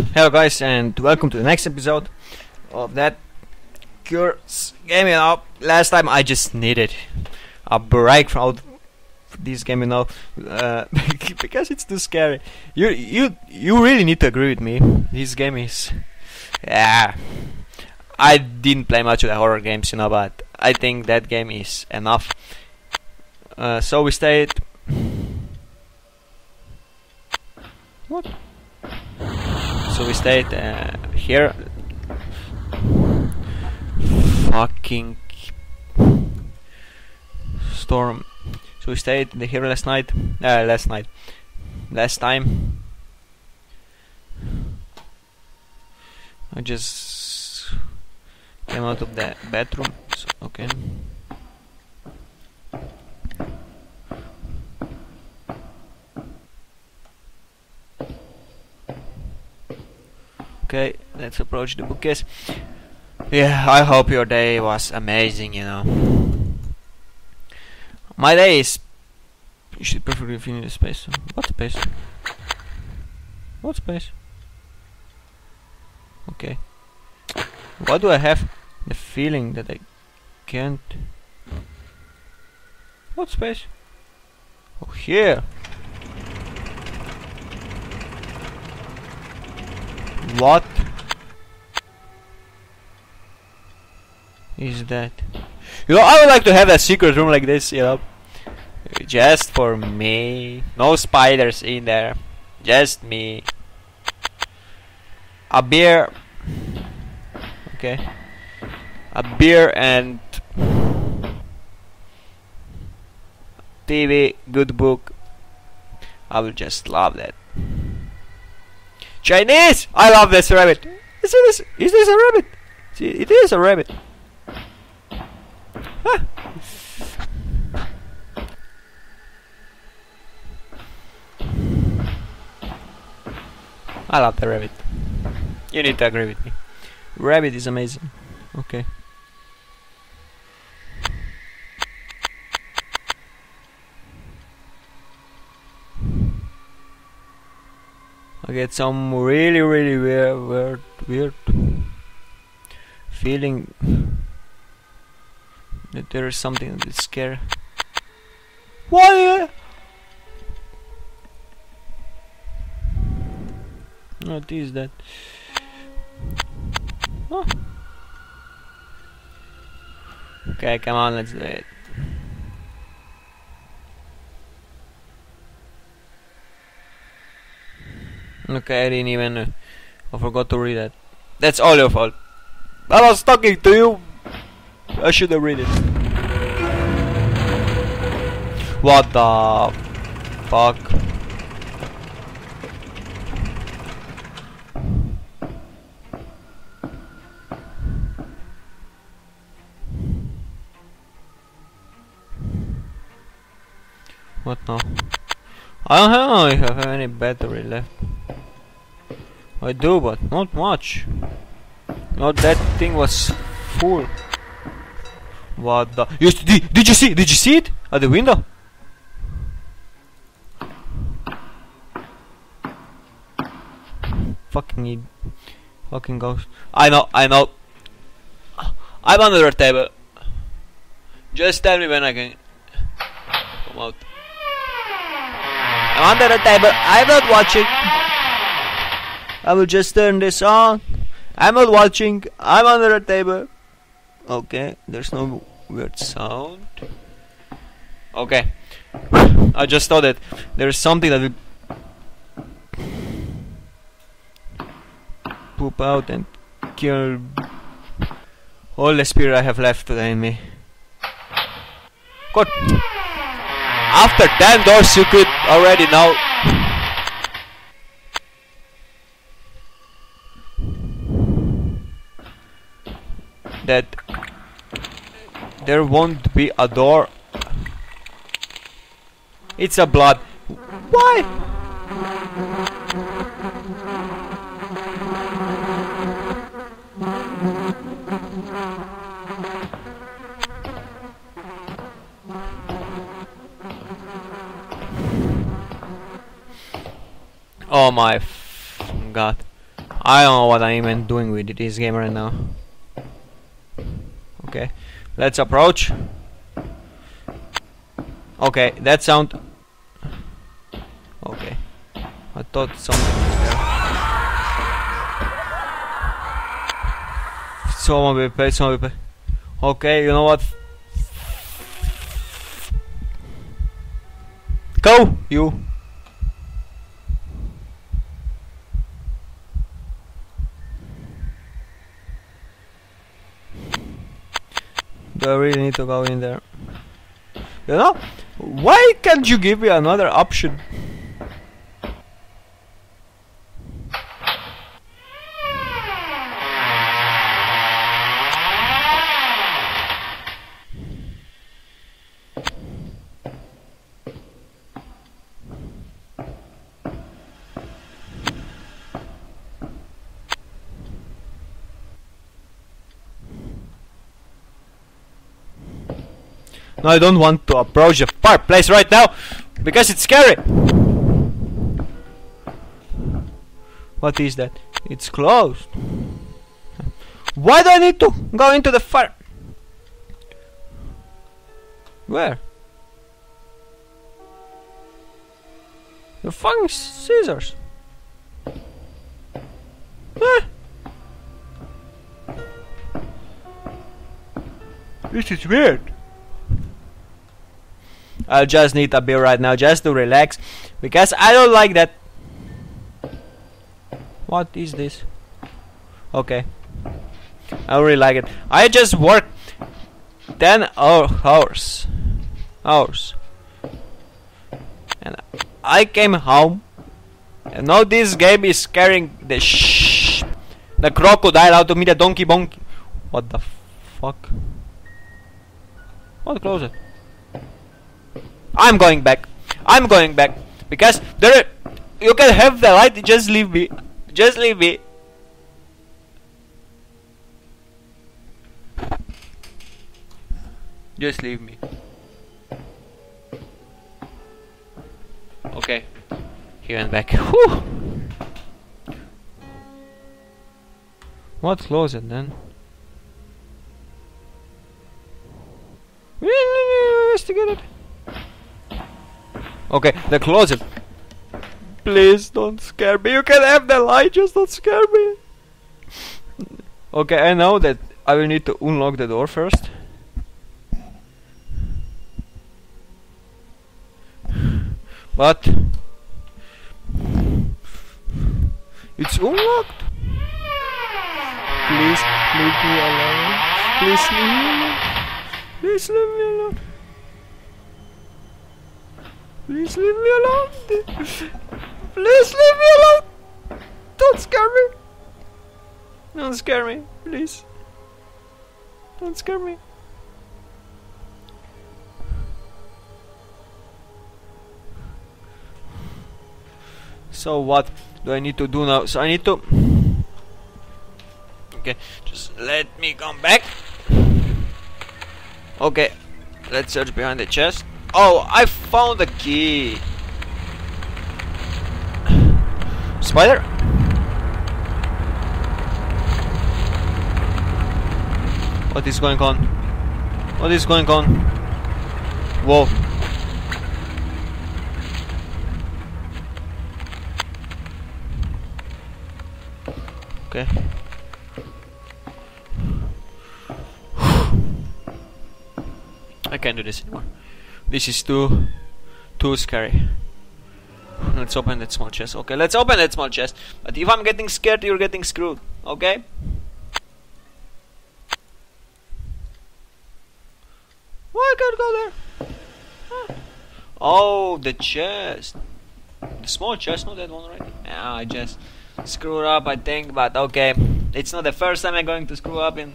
Hello guys and welcome to the next episode of that Curse game you know. Last time I just needed a break from this game you know uh, because it's too scary. You you you really need to agree with me. This game is yeah I didn't play much of the horror games you know but I think that game is enough. Uh, so we stayed what? So we stayed uh, here. Fucking storm. So we stayed here last night. Uh, last night. Last time. I just came out of the bathroom. So, okay. Okay, let's approach the bookcase. Yeah, I hope your day was amazing, you know. My day is... You should preferably finish the space. What space? What space? Okay. What do I have the feeling that I can't... What space? Oh, here! What is that? You know, I would like to have a secret room like this, you know. Just for me. No spiders in there. Just me. A beer. Okay. A beer and TV, good book. I will just love that. Chinese! I love this rabbit. Is this is this a rabbit? See, it is a rabbit. Huh. I love the rabbit. You need to agree with me. Rabbit is amazing. Okay. I get some really really weird weird weird feeling that there is something that is scary. What? What is that? Oh. Okay, come on, let's do it. Okay, I didn't even. Uh, I forgot to read that. That's all your fault. I was talking to you. I should have read it. What the fuck? What now? I don't know if I have any battery left. I do, but not much. Not that thing was full. What the? Did, did you see? Did you see it at the window? Fucking, fucking ghost. I know, I know. I'm under the table. Just tell me when I can come out. I'm under the table. I'm not watching. I will just turn this on. I'm not watching. I'm under the table. Okay, there's no weird sound. Okay. I just thought that there's something that will poop out and kill all the spirit I have left in me. God. After 10 doors you could already know that there won't be a door. It's a blood. Why? Oh my god. I don't know what I'm even doing with this game right now. Let's approach. Okay, that sound. Okay, I thought something was there. Someone will pay, someone. Okay, you know what? Go, you. I really need to go in there? You know? Why can't you give me another option? No, I don't want to approach the fireplace right now because it's scary. What is that? It's closed. Why do I need to go into the fire? Where? The fucking scissors. Huh? This is weird. I just need a beer right now just to relax because I don't like that. What is this? Okay. I don't really like it. I just worked 10 hours. Hours. And I came home and now this game is scaring the sh the crocodile out of me, the donkey bonk. What the fuck? What close it? I'm going back. I'm going back because there. You can have the light. Just leave me. Just leave me. Just leave me. Okay. He went back. Whew. What closet then? Investigate it. Okay, the closet. Please don't scare me. You can have the light, just don't scare me. Okay, I know that I will need to unlock the door first. But it's unlocked. Please leave me alone. Please leave me alone. Please leave me alone. Please leave me alone. Please leave me alone. Don't scare me. Don't scare me, please. Don't scare me. So what do I need to do now? So I need to... Okay, just let me come back. Okay, let's search behind the chest. Oh, I found the key. Spider? What is going on? What is going on? Whoa. Okay. I can't do this anymore. This is too too scary. Let's open that small chest. Okay, let's open that small chest. But if I'm getting scared, you're getting screwed. Okay? Why can't go there? Huh. Oh, the chest. The small chest, not that one, right? Yeah, I just screwed up, I think. But okay, it's not the first time I'm going to screw up in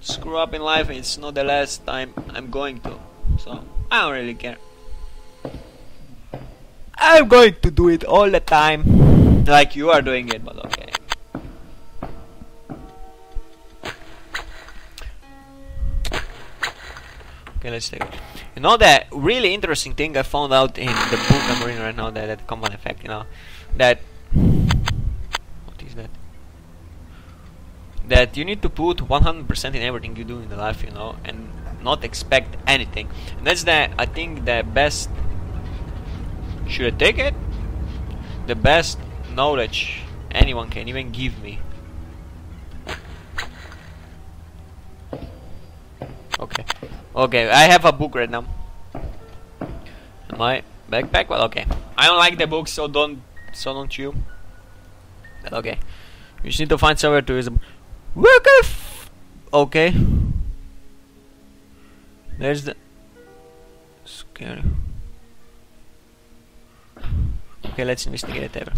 screw up in life it's not the last time I'm going to so, I don't really care. I'm going to do it all the time. Like you are doing it, but okay. Okay, let's take it. You know that really interesting thing I found out in the book I'm reading right now, that, that common effect, you know, that... What is that? That you need to put 100% in everything you do in the life, you know, and not expect anything. And that's the I think the best. Should I take it? The best knowledge anyone can even give me. Okay, okay, I have a book right now. My backpack. Well, okay. I don't like the book, so don't, so don't you. Okay, you just need to find somewhere to use. them. Okay. There's the. Scary. Okay, let's investigate it.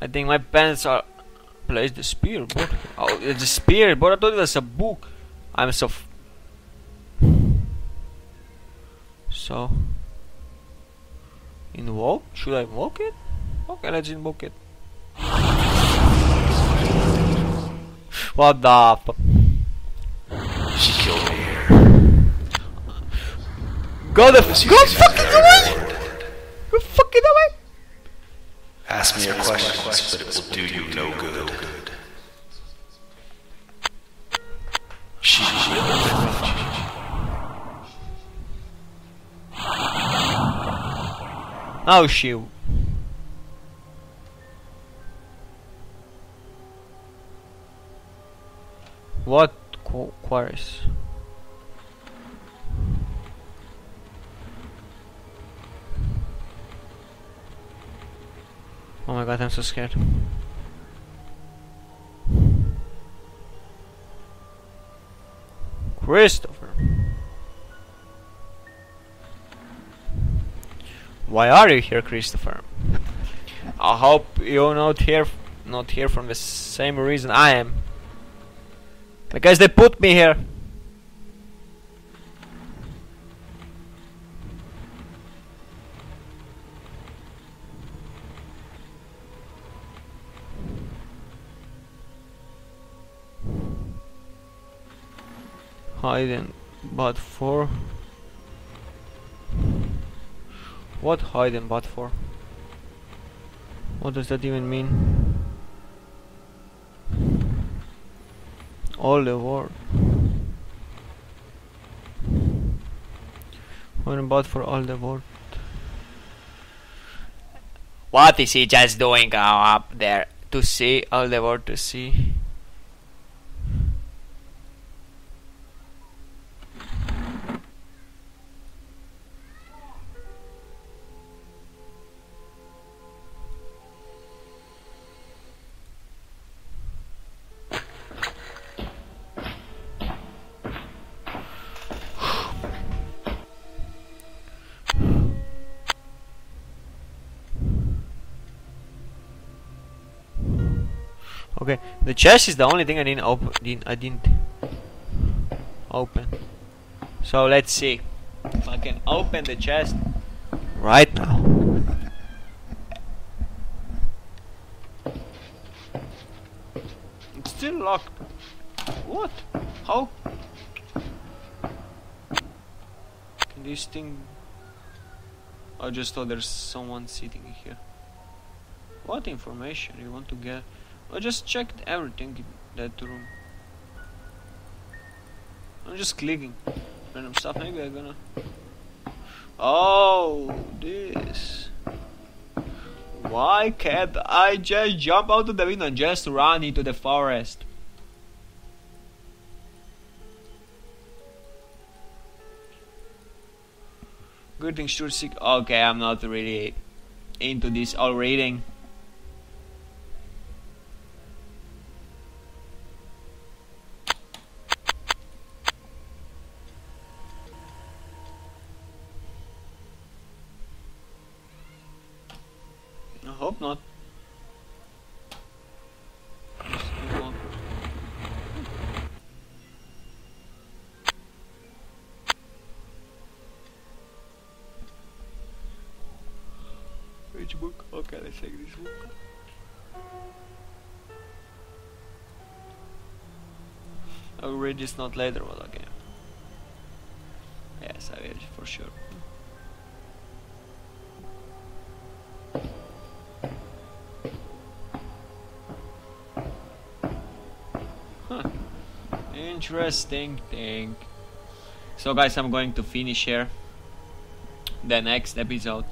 I think my parents are. Place the spear, but oh, it's a spear, but I thought it was a book. I'm so. So. Invoke? Should I invoke it? Okay, let's invoke it. What the f- She killed me here. Go the f- Was Go using fucking away! very word. Go fucking away! Ask me your questions, but it will do you no good. She Oh shoot. Quarries? Oh my god, I'm so scared. Christopher. Why are you here, Christopher? I hope you're not here, not here from the same reason I am. Because they put me here. Hiding, but for what hiding but for? What does that even mean? All the world. Hiding but for all the world. What is he just doing up there? To see all the world to see. Okay, the chest is the only thing I didn't open. Didn't, I didn't open. So let's see if I can open the chest right now. It's still locked. What? How? Can this thing? I just thought there's someone sitting here. What information you want to get? I just checked everything in that room. I'm just clicking random stuff. Maybe I'm gonna. Oh, this. Why can't I just jump out of the window and just run into the forest? Good thing sure sick. Okay, I'm not really into this all reading. which book? Okay, let's take this book. I'll oh, read this not later, but okay. Yes, I will, for sure. Huh. Interesting thing. So guys, I'm going to finish here the next episode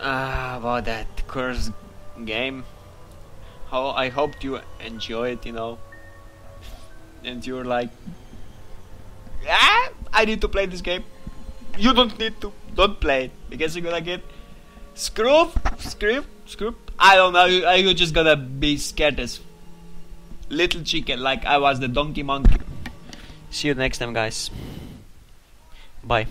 uh, about that curse game. How I hope you enjoy it, you know. And you're like, ah, I need to play this game. You don't need to. Don't play it because you're gonna get screwed, screwed, screwed. I don't know. You are you just gonna be scared as little chicken like I was the donkey monkey? See you next time, guys. Bye.